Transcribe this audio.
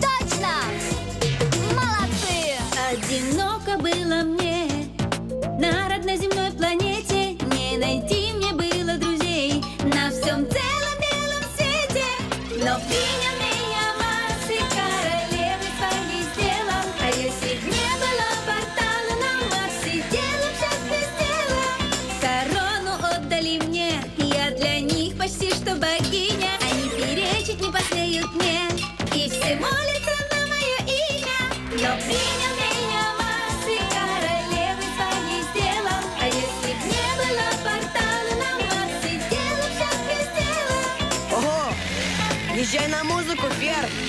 Точно! Молодцы! Одиноко было мне На родной земной планете Не найти мне было друзей На всем целом белом свете Но принял богиня Они перечить не посмеют мне И все молятся на мое имя Но принял меня Марс и королевой своей сделал А если б не было портала на Марс Сидела б счастье сделала Ого! Езжай на музыку, Фер!